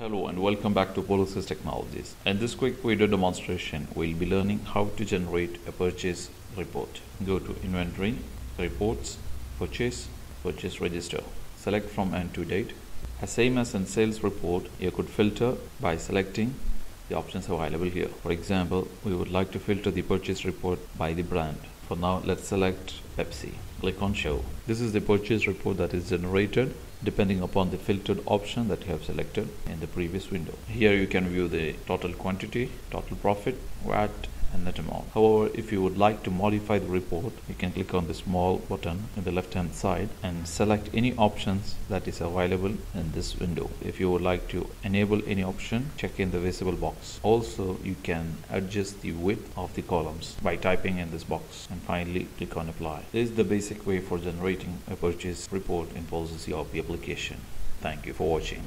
Hello and welcome back to Polosys Technologies. In this quick video demonstration, we'll be learning how to generate a purchase report. Go to Inventory, Reports, Purchase, Purchase Register. Select from end to date. As same as in sales report, you could filter by selecting the options available here. For example, we would like to filter the purchase report by the brand. For now, let's select Pepsi. Click on Show. This is the purchase report that is generated depending upon the filtered option that you have selected in the previous window. Here you can view the total quantity, total profit, VAT, and. However, if you would like to modify the report, you can click on the small button in the left hand side and select any options that is available in this window. If you would like to enable any option, check in the visible box. Also, you can adjust the width of the columns by typing in this box and finally click on apply. This is the basic way for generating a purchase report in Polosys ERP application. Thank you for watching.